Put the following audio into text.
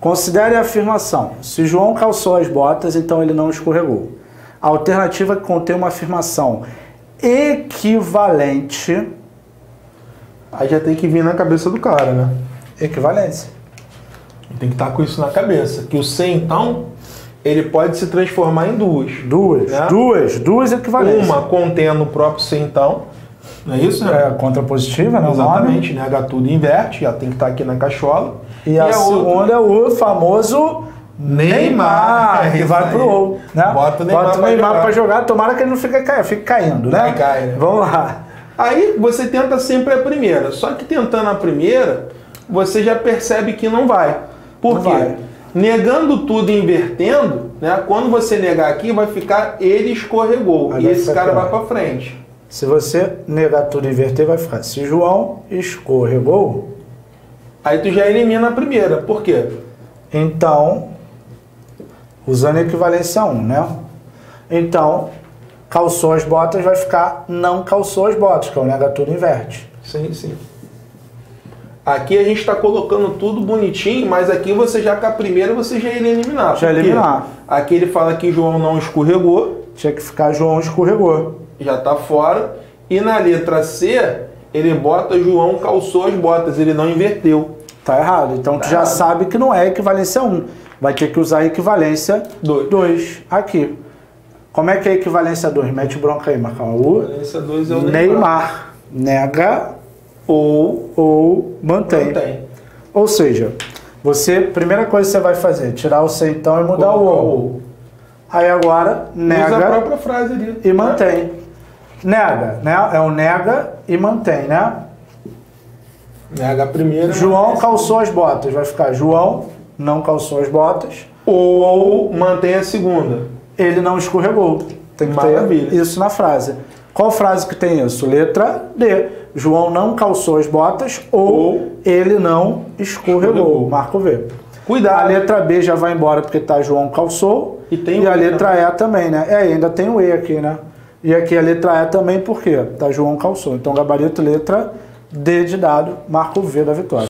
Considere a afirmação. Se João calçou as botas, então ele não escorregou. A alternativa que contém uma afirmação equivalente. Aí já tem que vir na cabeça do cara, né? Equivalência. Tem que estar com isso na cabeça. Que o se então, ele pode se transformar em duas. Duas. Né? Duas. Duas equivalências. Uma contendo o próprio se então. Não é isso? É contrapositiva, né? Exatamente. Nega tudo e inverte. Já tem que estar aqui na cachola. E, a, segunda é o famoso Neymar, É que vai pro gol. Né? Bota o Neymar Bota o pra Neymar jogar. pra jogar. Tomara que ele não fique, ca- fique caindo, né? Vai cair, né? Vamos lá. Aí você tenta sempre a primeira. Só que tentando a primeira, você já percebe que não vai. Por Não quê? vai. Negando tudo e invertendo, né? Quando você negar aqui, vai ficar ele escorregou. Aí e esse cara vai pra frente. Se você negar tudo e inverter, vai ficar. Se João escorregou, Aí tu já elimina a primeira. Por quê? então, usando a equivalência 1, né? Então, calçou as botas, vai ficar não calçou as botas, que é o nega tudo inverte. Sim, sim. Aqui a gente está colocando tudo bonitinho, mas aqui você já com a primeira você já iria eliminar. Já eliminar. Aqui ele fala que João não escorregou, Tinha que ficar João escorregou. Já tá fora. E na letra C, ele bota João calçou as botas, ele não inverteu. Tá errado. Então tu Tá já errado. sabe que não é equivalência 1. Vai ter que usar a equivalência Dois. 2 aqui. Como é que é a equivalência 2? Mete bronca aí, Marcão. O Valência 2 é o Neymar nega Ou ou mantém. mantém. Ou seja, você, primeira coisa que você vai fazer, tirar o C então e mudar o Colocar ou. Aí agora Usa a nega própria frase ali. e mantém. Nega, né? É o nega e mantém, né? Nega a primeira. João calçou as botas. Vai ficar João não calçou as botas. Ou mantém a segunda. Ele não escorregou. Tem que Maravilha. ter isso na frase. Qual frase que tem isso? Letra D. João não calçou as botas ou, Ou ele não escorregou. escorregou. Marco V. Cuidado. A letra B já vai embora porque tá João calçou. E tem e a letra E também, né? É, ainda tem o E aqui, né? E aqui a letra E também porque tá João calçou. Então gabarito letra D de dado, marco V da vitória.